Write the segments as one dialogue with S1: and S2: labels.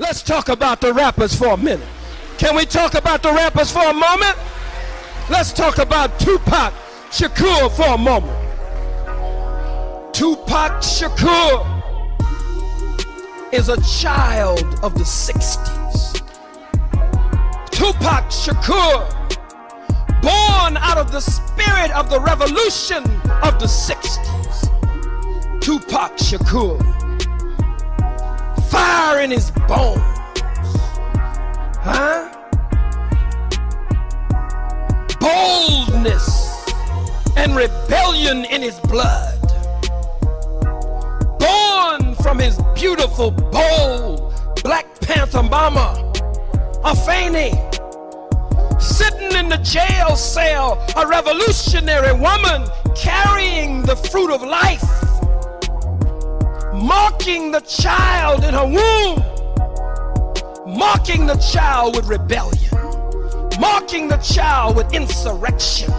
S1: Let's talk about the rappers for a minute. Can we talk about the rappers for a moment? Let's talk about Tupac Shakur for a moment. Tupac Shakur is a child of the 60s. Tupac Shakur, born out of the spirit of the revolution of the 60s. Tupac Shakur, fire in his bones. Huh? Boldness and rebellion in his blood. Born from his beautiful, bold Black Panther mama, Afeni. Sitting in the jail cell, a revolutionary woman carrying the fruit of life, marking the child in her womb. Mocking the child with rebellion, mocking the child with insurrection,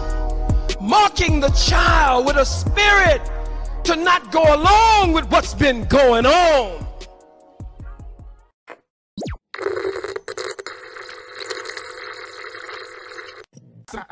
S1: mocking the child with a spirit to not go along with what's been going on.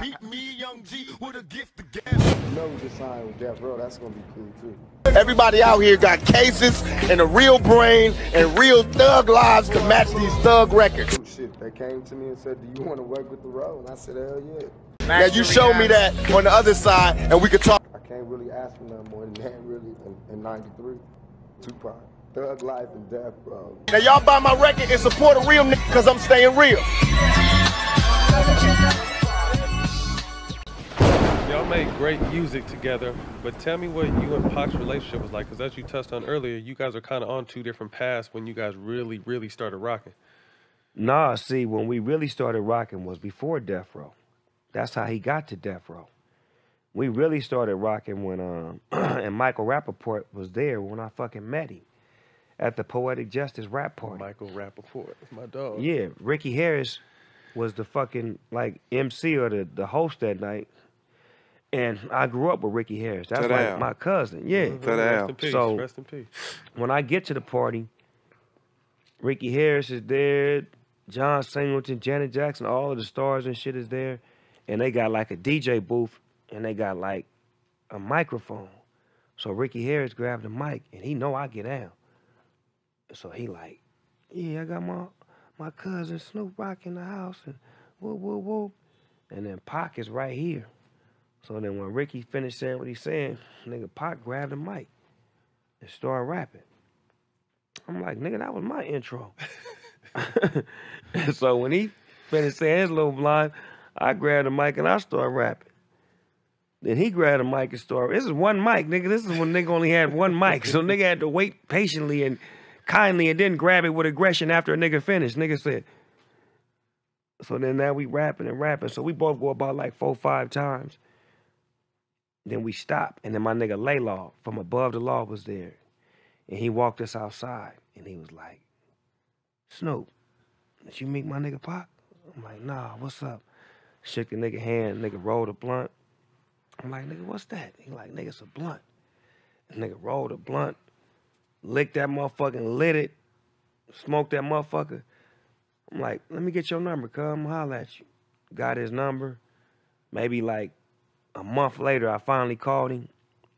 S2: Beat me, young G, with a gift to give.
S3: You know we just signed with Death Row. That's gonna be cool too.
S2: Everybody out here got cases and a real brain and real thug lives to match these thug records.
S3: Ooh, shit, they came to me and said, "Do you want to work with the Row?" And I said, "Hell yeah."
S2: Now you show me that on the other side, and we could talk.
S3: I can't really ask for nothing more than that, really. In, in '93, Tupac, Thug Life, and Death Row.
S2: Now y'all buy my record and support a real nigga because I'm staying real.
S4: Made great music together, but tell me what you and Pac's relationship was like, because as you touched on earlier, you guys are kind of on two different paths when you guys really, really started rocking.
S5: Nah, see, when we really started rocking was before Death Row. That's how he got to Death Row. We really started rocking when um and Michael Rapaport was there when I fucking met him at the Poetic Justice rap party.
S4: Michael Rapaport, my dog.
S5: Yeah, Ricky Harris was the fucking like MC or the, the host that night. And I grew up with Ricky Harris. That's
S6: Sit
S5: like my cousin. Yeah.
S6: Sit down.
S4: Rest in peace.
S5: So-
S4: Rest in peace.
S5: when I get to the party, Ricky Harris is there, John Singleton, Janet Jackson, all of the stars and shit is there, and they got like a DJ booth and they got like a microphone. So Ricky Harris grabbed the mic and he know I get out. So he like, yeah, I got my my cousin Snoop Rock in the house and whoop whoop whoop, and then Pac is right here. So then when Ricky finished saying what he's saying, nigga Pac grabbed the mic and started rapping. I'm like, nigga, that was my intro. so when he finished saying his little line, I grabbed the mic and I started rapping. Then he grabbed the mic and started. This is one mic, nigga. This is when nigga only had one mic. So nigga had to wait patiently and kindly and then grab it with aggression after a nigga finished. Nigga said. So then now we rapping and rapping. So we both go about like four, five times. Then mm. we stop. And then my nigga Laylaw from above the law was there. And he walked us outside and he was like, Snoop, did you meet my nigga Pac? I'm like, nah, what's up? Shook the nigga hand, nigga rolled a blunt. I'm like, nigga, what's that? He like, nigga, it's a blunt. The nigga rolled a blunt, licked that motherfucking, lit it, smoked that motherfucker. I'm like, let me get your number, come I'm holler at you. Got his number. Maybe like a month later, I finally called him.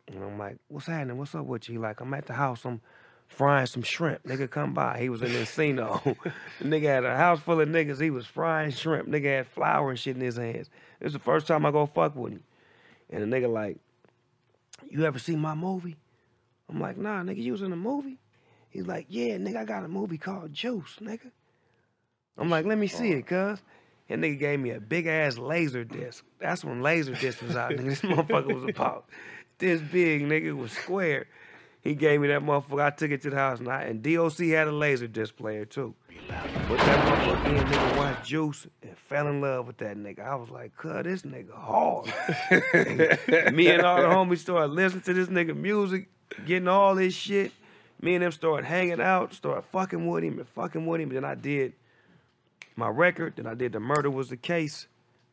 S5: And I'm like, what's happening? What's up with you? He like, I'm at the house. I'm frying some shrimp. Nigga, come by. He was in Encino. the nigga had a house full of niggas. He was frying shrimp. Nigga had flour and shit in his hands. This is the first time I go fuck with him. And the nigga like, you ever see my movie? I'm like, nah, nigga, you was in a movie? He's like, yeah, nigga, I got a movie called Juice, nigga. I'm like, let me see it, cuz. And nigga gave me a big ass laser disc. That's when laser disc was out, nigga. This motherfucker was a pop. this big, nigga. Was square. He gave me that motherfucker. I took it to the house, and, I, and DOC had a laser disc player too. But that motherfucker in, nigga, watched Juice, and fell in love with that nigga. I was like, cuz, this nigga hard. me and all the homies started listening to this nigga music, getting all this shit. Me and them started hanging out, started fucking with him and fucking with him. Then I did my record. Then I did the Murder Was the Case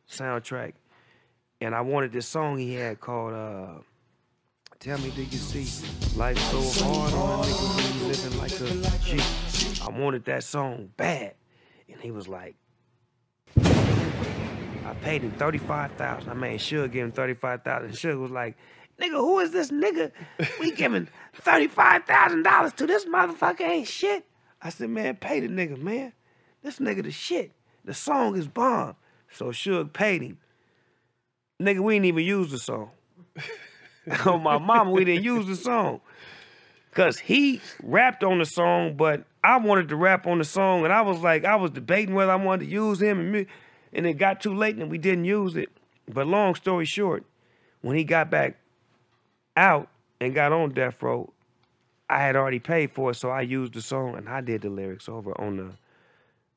S5: soundtrack. And I wanted this song he had called uh, Tell Me Do You See Life So Hard on a nigga living like a G. I wanted that song bad. And he was like, I paid him 35000 I made Suge give him 35000 Suge was like, nigga, who is this nigga? We giving $35,000 to this motherfucker ain't shit. I said, man, pay the nigga, man. This nigga the shit. The song is bomb. So Suge paid him. Nigga, we didn't even use the song. on my mama, we didn't use the song. Cause he rapped on the song, but I wanted to rap on the song, and I was like, I was debating whether I wanted to use him, and, me, and it got too late, and we didn't use it. But long story short, when he got back out and got on Death Row, I had already paid for it, so I used the song and I did the lyrics over on the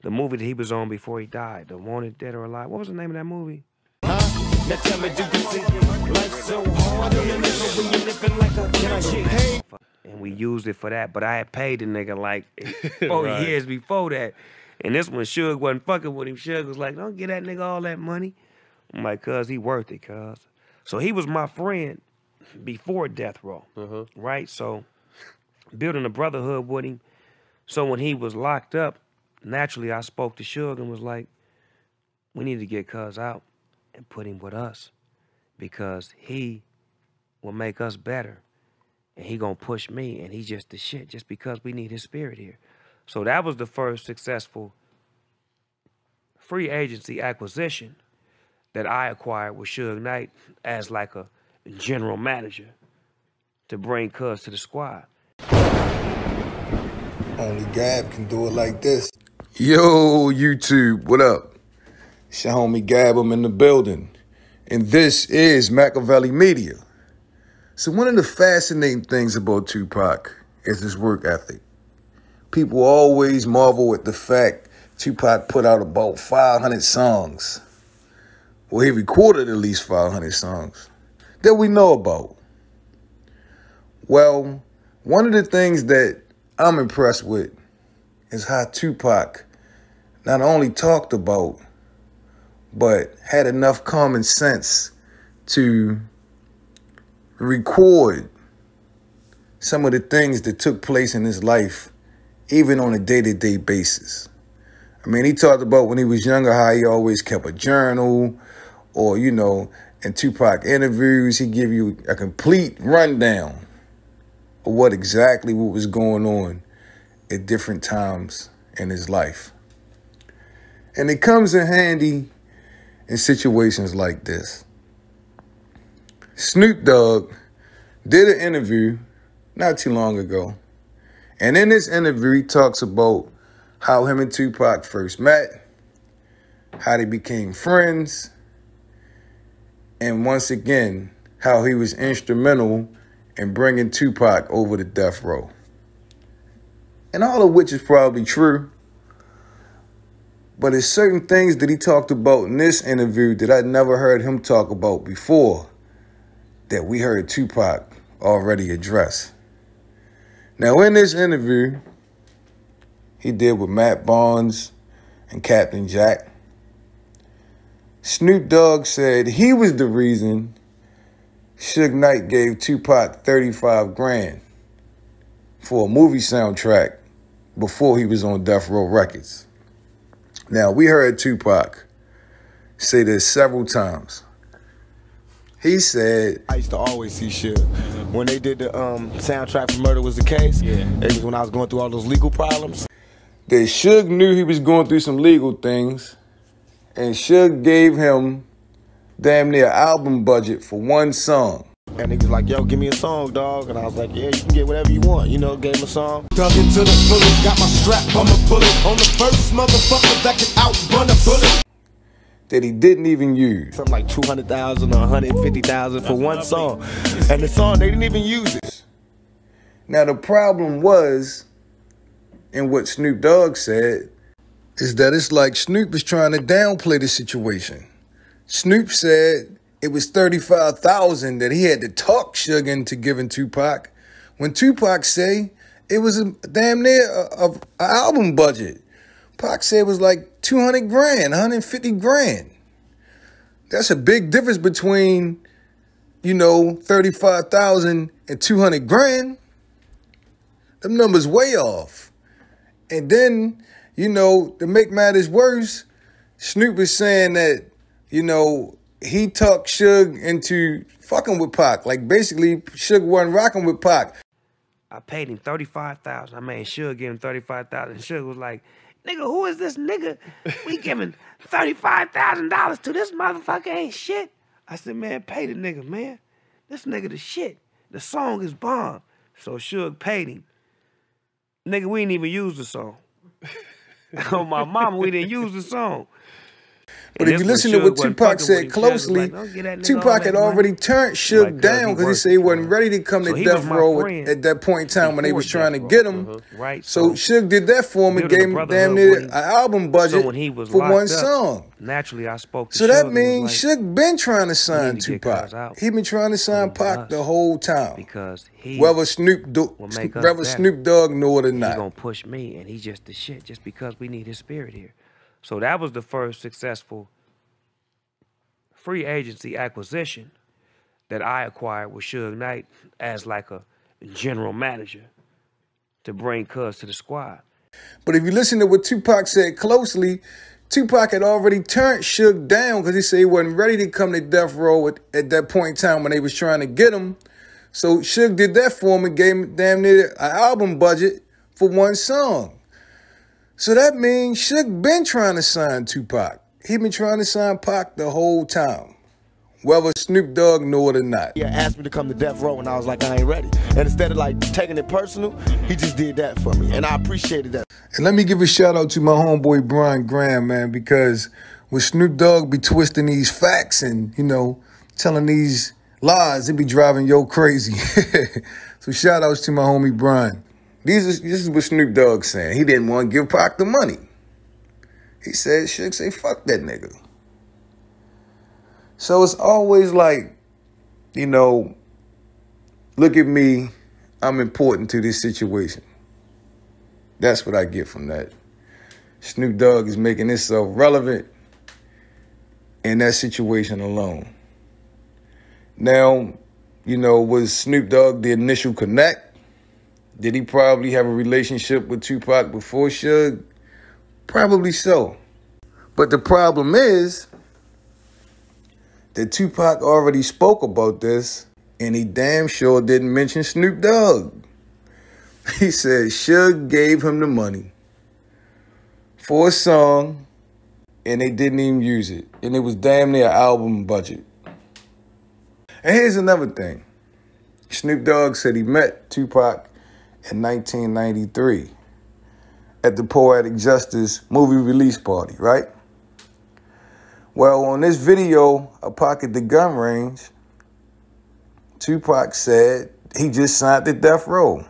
S5: the movie that he was on before he died, The Wanted Dead or Alive. What was the name of that movie?
S6: Now tell me, do you see life so hard on the nigga when you living like a can I get paid?
S5: and we used it for that. But I had paid the nigga like four
S4: Right.
S5: years before that. And this one, Suge wasn't fucking with him. Suge was like, don't get that nigga all that money. I'm like, cuz he worth it, cuz. So he was my friend before Death Row,
S4: Uh-huh.
S5: right? So building a brotherhood with him. So when he was locked up, naturally I spoke to Suge and was like, we need to get cuz out and put him with us because he will make us better and he gonna push me and he's just the shit just because we need his spirit here so that was the first successful free agency acquisition that i acquired with Suge knight as like a general manager to bring cuz to the squad
S7: Only Gab can do it like this. Yo, YouTube, what up? It's your homie Gab, I'm in the building. And this is Makaveli Media. So, one of the fascinating things about Tupac is his work ethic. People always marvel at the fact Tupac put out about 500 songs. Well, he recorded at least 500 songs that we know about. Well, one of the things that I'm impressed with is how Tupac not only talked about, but had enough common sense to record some of the things that took place in his life, even on a day to day basis. I mean, he talked about when he was younger how he always kept a journal, or, you know, in Tupac interviews, he give you a complete rundown of what exactly what was going on at different times in his life. And it comes in handy in situations like this. Snoop Dogg did an interview not too long ago. And in this interview, he talks about how him and Tupac first met, how they became friends, and once again, how he was instrumental in bringing Tupac over to death row. And all of which is probably true. But there's certain things that he talked about in this interview that I never heard him talk about before that we heard Tupac already address. Now, in this interview, he did with Matt Barnes and Captain Jack. Snoop Dogg said he was the reason Suge Knight gave Tupac 35 grand for a movie soundtrack before he was on Death Row Records. Now, we heard Tupac say this several times. He said,
S2: I used to always see shit. When they did the um, soundtrack for Murder Was the Case, yeah. it was when I was going through all those legal problems.
S7: that Suge knew he was going through some legal things, and Suge gave him damn near album budget for one song.
S2: And he was like, yo, give me a song, dog. And I was like, yeah, you can get whatever you want. You know, gave him a song.
S6: Dug into the fullest, got my strap, I'm a bullet on the first motherfucker that can outrun a bullet.
S7: that he didn't even use.
S2: Something like 200,000 or 150,000 for one song. And the song, they didn't even use it.
S7: Now the problem was, and what Snoop Dogg said, is that it's like Snoop is trying to downplay the situation. Snoop said it was 35,000 that he had to talk Suge into giving Tupac, when Tupac say it was a damn near a, album budget. Pac said it was like 200 grand, 150 grand. That's a big difference between, you know, 35,000 and 200 grand. Them numbers way off. And then, you know, to make matters worse, Snoop is saying that, you know, he talked Suge into fucking with Pac. Like basically, Suge wasn't rocking with Pac.
S5: I paid him thirty five thousand. I mean, Suge give him thirty five thousand. Suge was like, "Nigga, who is this nigga? We giving thirty five thousand dollars to this motherfucker ain't shit." I said, "Man, pay the nigga, man. This nigga the shit. The song is bomb." So Suge paid him. Nigga, we didn't even use the song. On my mama, we didn't use the song.
S7: But
S5: And
S7: if you listen to what Tupac said
S5: him, Suge was
S7: closely,
S5: like, "Don't get that nigga all
S7: Tupac had
S5: that money."
S7: already turned Suge
S5: Like,
S7: down because he said he wasn't ready to come
S5: So
S7: to death row at, at that point in time when they was trying to get him.
S5: Mhm. Right,
S7: So
S5: so-
S7: Suge did that for him and gave him damn near an album budget
S5: so he
S7: for one
S5: up,
S7: song.
S5: Naturally, I spoke to
S7: So
S5: Suge
S7: that means
S5: like,
S7: Suge been trying to sign
S5: to
S7: Tupac. He been trying to sign Pac the whole time.
S5: because he
S7: Whether Snoop do, whether. Snoop Dogg knew it or
S5: he
S7: not.
S5: gonna push me, and he's just the shit. Just because we need his spirit here. So that was the first successful free agency acquisition that I acquired with Suge Knight as like a general manager to bring Cuz to the squad.
S7: But if you listen to what Tupac said closely, Tupac had already turned Suge down because he said he wasn't ready to come to death row at, at that point in time when they was trying to get him. So Suge did that for him and gave him damn near an album budget for one song. So that means Suge been trying to sign Tupac. He been trying to sign Pac the whole time. Whether Snoop Dogg knew it or not.
S2: Yeah, asked me to come to death row, and I was like, I ain't ready. And instead of like taking it personal, he just did that for me, and I appreciated that.
S7: And let me give a shout out to my homeboy Brian Graham, man, because when Snoop Dogg be twisting these facts and, you know, telling these lies, it be driving yo crazy. so shout outs to my homie Brian. These is, this is what Snoop Dogg saying. He didn't want to give Pac the money. He said, should say, fuck that nigga. So it's always like, you know, look at me, I'm important to this situation. That's what I get from that. Snoop Dogg is making himself relevant in that situation alone. Now, you know, was Snoop Dogg the initial connect? Did he probably have a relationship with Tupac before Suge? Probably so. But the problem is that Tupac already spoke about this and he damn sure didn't mention Snoop Dogg. He said Suge gave him the money for a song and they didn't even use it. And it was damn near album budget. And here's another thing. Snoop Dogg said he met Tupac in 1993 at the Poetic Justice movie release party, right? Well, on this video, A Pocket the Gun Range, Tupac said he just signed the death row.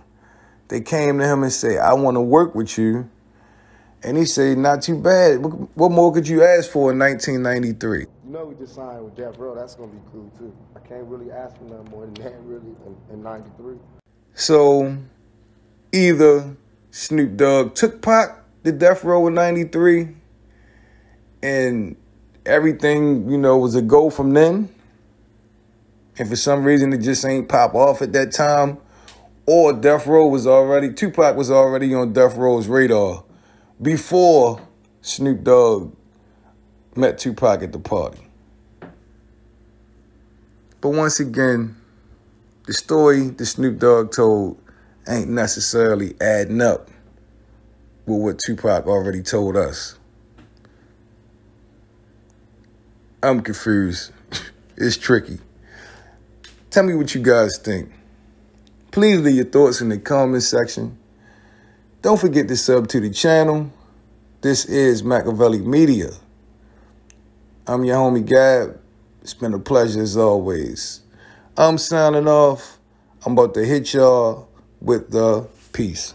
S7: They came to him and said, I want to work with you. And he said, not too bad. What, more could you ask for in 1993?
S3: You know we just signed with Death Row. That's gonna be cool too. I can't really ask for nothing more than that really in, in '93.
S7: So either Snoop Dogg took Pac to death row in 93 and everything, you know, was a go from then. And for some reason it just ain't pop off at that time. Or Death Row was already, Tupac was already on Death Row's radar before Snoop Dogg met Tupac at the party. But once again, the story that Snoop Dogg told ain't necessarily adding up with what Tupac already told us. I'm confused. it's tricky. Tell me what you guys think. Please leave your thoughts in the comment section. Don't forget to sub to the channel. This is Makaveli Media. I'm your homie Gab. It's been a pleasure as always. I'm signing off. I'm about to hit y'all with the peace.